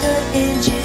to inches.